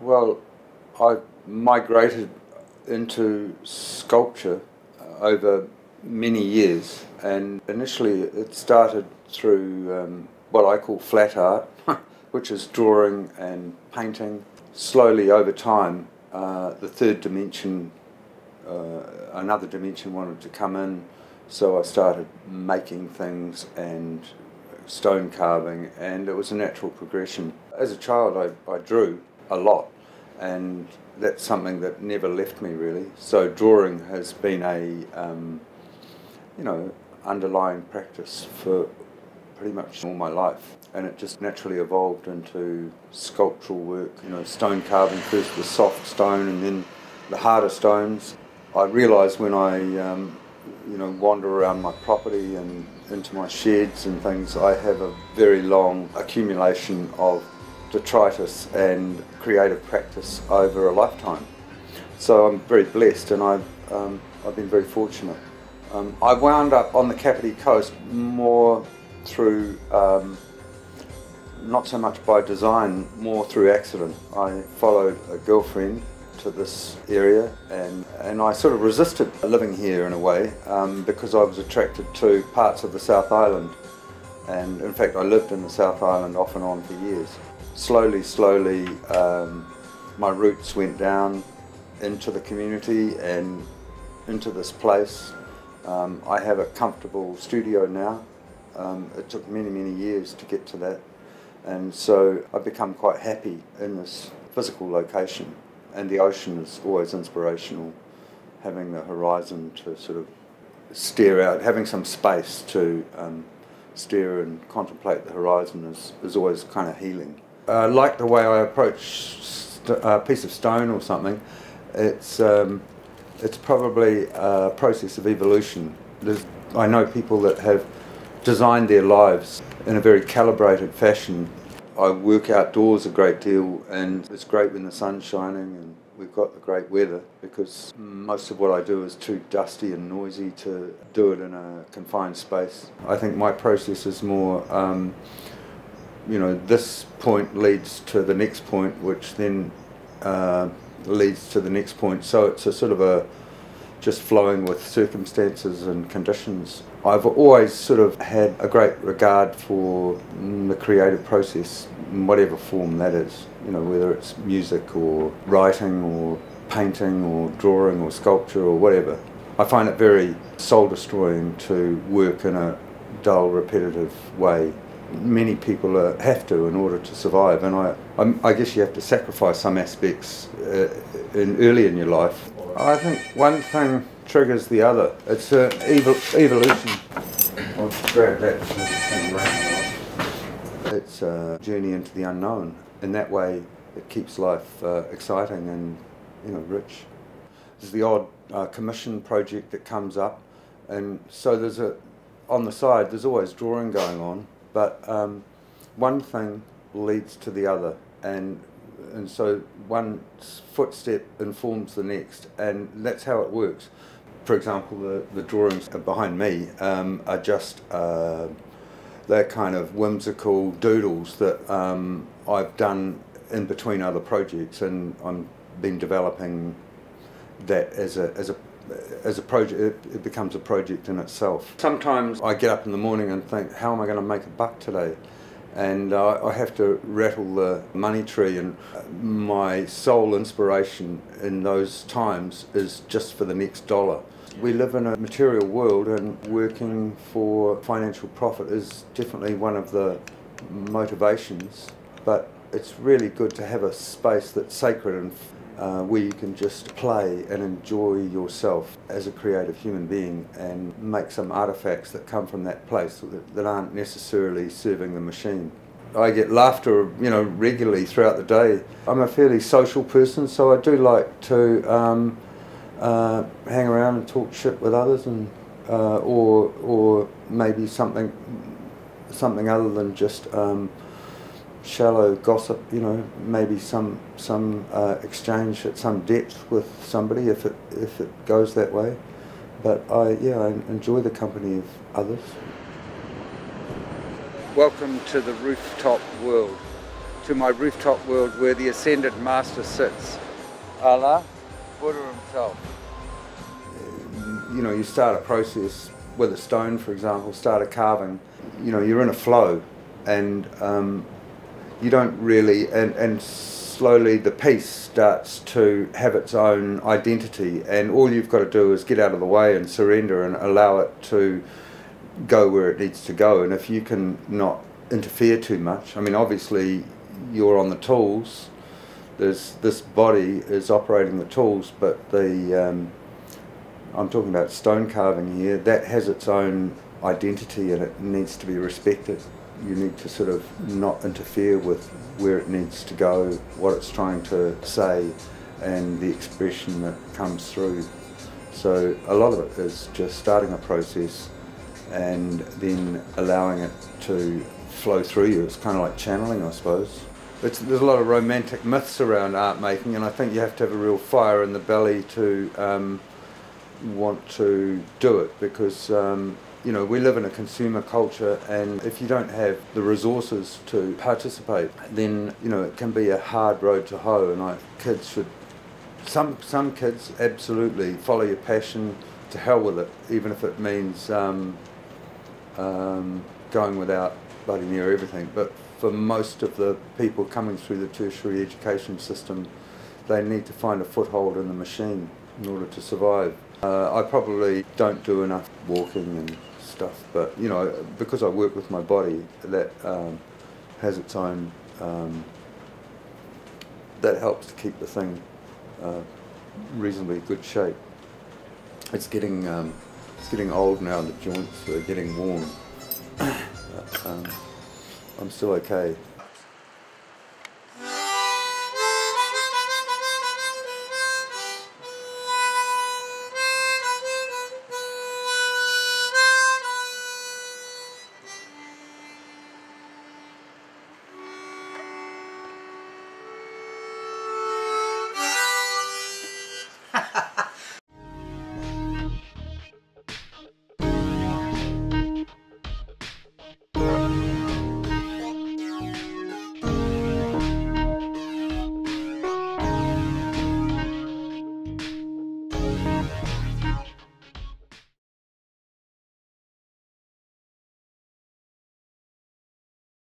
Well, I migrated into sculpture over many years, and initially it started through um, what I call flat art, which is drawing and painting. Slowly over time, uh, the third dimension, uh, another dimension wanted to come in, so I started making things and stone carving, and it was a natural progression. As a child, I, I drew a lot, and that's something that never left me really. So drawing has been a, um, you know, underlying practice for pretty much all my life, and it just naturally evolved into sculptural work. You know, stone carving first the soft stone, and then the harder stones. I realised when I, um, you know, wander around my property and into my sheds and things, I have a very long accumulation of detritus and creative practice over a lifetime. So I'm very blessed and I've, um, I've been very fortunate. Um, I wound up on the Kapiti coast more through, um, not so much by design, more through accident. I followed a girlfriend to this area and, and I sort of resisted living here in a way um, because I was attracted to parts of the South Island and in fact I lived in the South Island off and on for years slowly, slowly, um, my roots went down into the community and into this place. Um, I have a comfortable studio now. Um, it took many, many years to get to that. And so I've become quite happy in this physical location. And the ocean is always inspirational, having the horizon to sort of stare out, having some space to um, stare and contemplate the horizon is, is always kind of healing uh, like the way I approach a piece of stone or something. It's um, it's probably a process of evolution. There's, I know people that have designed their lives in a very calibrated fashion. I work outdoors a great deal, and it's great when the sun's shining and we've got the great weather because most of what I do is too dusty and noisy to do it in a confined space. I think my process is more. Um, you know, this point leads to the next point, which then uh, leads to the next point. So it's a sort of a just flowing with circumstances and conditions. I've always sort of had a great regard for the creative process, in whatever form that is. You know, whether it's music or writing or painting or drawing or sculpture or whatever. I find it very soul destroying to work in a dull, repetitive way many people have to in order to survive, and I, I'm, i guess you have to sacrifice some aspects uh, in early in your life. I think one thing triggers the other. It's uh, evol- evolution. I'll grab that. It's a journey into the unknown. In that way, it keeps life uh, exciting and you know rich. There's the odd uh, commission project that comes up, and so there's a on the side. There's always drawing going on but um, one thing leads to the other, and and so one footstep informs the next, and that's how it works. For example, the, the drawings behind me um, are just uh, they're kind of whimsical doodles that um, I've done in between other projects, and I'm been developing that as a as a as a project, it, it, becomes a project in itself. Sometimes I get up in the morning and think, how am I going to make a buck today? And uh, I have to rattle the money tree, and my sole inspiration in those times is just for the next dollar. We live in a material world, and working for financial profit is definitely one of the motivations, but it's really good to have a space that's sacred and uh, where you can just play and enjoy yourself as a creative human being and make some artifacts that come from that place that, that aren't necessarily serving the machine. I get laughter, you know, regularly throughout the day. I'm a fairly social person, so I do like to um, uh, hang around and talk shit with others, and uh, or or maybe something something other than just. Um, shallow gossip, you know, maybe some some uh, exchange at some depth with somebody if it if it goes that way. But I yeah, I enjoy the company of others. Welcome to the rooftop world. to my rooftop world where the ascended master sits. Allah, Buddha himself. You know, you start a process with a stone, for example, start a carving, you know, you're in a flow and um, you don't really, and, and slowly the piece starts to have its own identity and all you've got to do is get out of the way and surrender and allow it to go where it needs to go and if you can not interfere too much I mean obviously you're on the tools there's this body is operating the tools but the um, I'm talking about stone carving here that has its own identity and it needs to be respected you need to sort of not interfere with where it needs to go, what it's trying to say, and the expression that comes through. So a lot of it is just starting a process and then allowing it to flow through you. It's kind of like channeling, I suppose. It's, there's a lot of romantic myths around art making, and I think you have to have a real fire in the belly to um, want to do it because um, you know, we live in a consumer culture, and if you don't have the resources to participate, then you know it can be a hard road to hoe. And I, kids should, some some kids absolutely follow your passion to hell with it, even if it means um, um, going without bloody near everything. But for most of the people coming through the tertiary education system, they need to find a foothold in the machine in order to survive. Uh, I probably don't do enough walking and stuff. But you know, because I work with my body, that um, has its own. Um, that helps to keep the thing uh, reasonably good shape. It's getting um, it's getting old now. The joints are getting worn. but, um, I'm still okay.